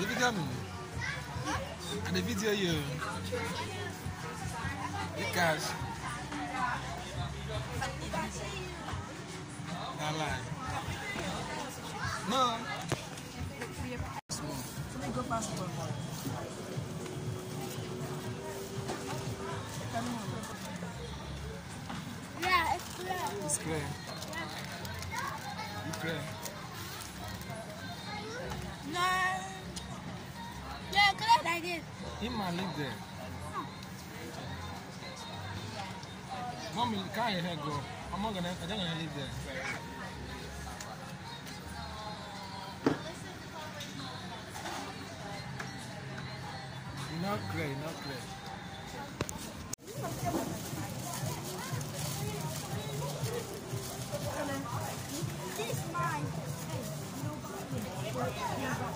Video me. And the video you. Cash. I lie. No. Let go past one. Yeah, it's clear. It's clear. Clear. He might live there. Mommy, can't your go? I'm not gonna, I'm not gonna live there. Not clear, not clear. This is mine. Hey, nobody.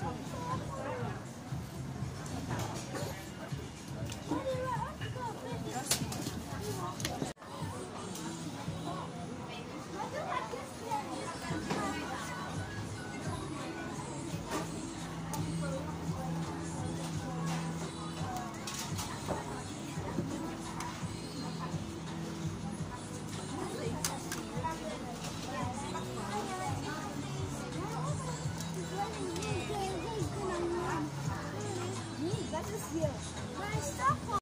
참. Stop!